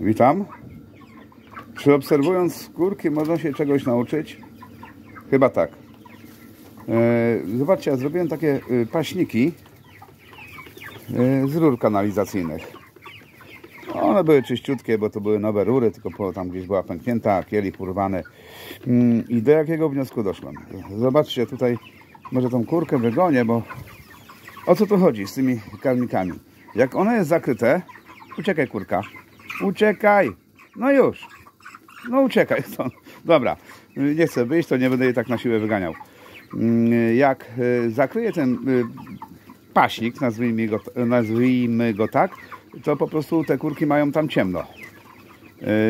Witam. Czy obserwując skórki można się czegoś nauczyć? Chyba tak. E, Zobaczcie, ja zrobiłem takie e, paśniki e, z rur kanalizacyjnych. One były czyściutkie, bo to były nowe rury, tylko tam gdzieś była pęknięta, kielich urwany. Mm, I do jakiego wniosku doszłem? Zobaczcie, tutaj może tą kurkę wygonię, bo o co tu chodzi z tymi karmikami? Jak ono jest zakryte, uciekaj kurka, uciekaj, no już, no uciekaj stąd. Dobra, nie chcę wyjść, to nie będę jej tak na siłę wyganiał. Mm, Jak y, zakryję ten y, paśnik, nazwijmy go, nazwijmy go tak, to po prostu te kurki mają tam ciemno.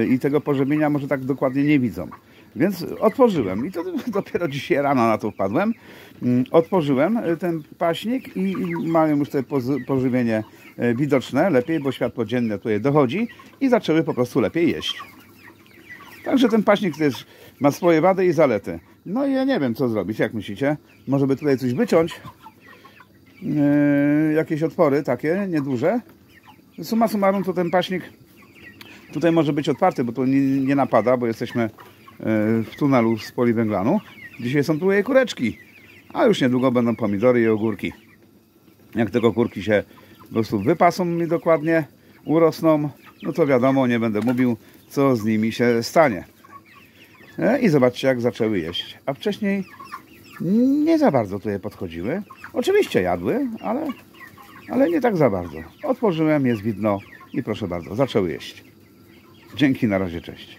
Y, I tego pożywienia może tak dokładnie nie widzą. Więc otworzyłem i to dopiero dzisiaj rano na to wpadłem. Mm, Otworzyłem y, ten paśnik i mają już te pożywienie y, widoczne lepiej, bo światło dzienne tutaj dochodzi i zaczęły po prostu lepiej jeść. Także ten paśnik też ma swoje wady i zalety. No i ja nie wiem co zrobić, jak myślicie? Może by tutaj coś wyciąć? Yy, jakieś otwory takie, nieduże. Suma summarum to ten paśnik tutaj może być otwarty, bo tu nie, nie napada, bo jesteśmy w tunelu z poliwęglanu. Dzisiaj są tu jej kureczki, a już niedługo będą pomidory i ogórki. Jak tego kurki się po prostu wypasą mi dokładnie, urosną, no to wiadomo, nie będę mówił, co z nimi się stanie. E, I zobaczcie, jak zaczęły jeść. A wcześniej nie za bardzo tutaj podchodziły. Oczywiście jadły, ale, ale nie tak za bardzo. Otworzyłem, jest widno i proszę bardzo, zaczęły jeść. Dzięki, na razie, cześć.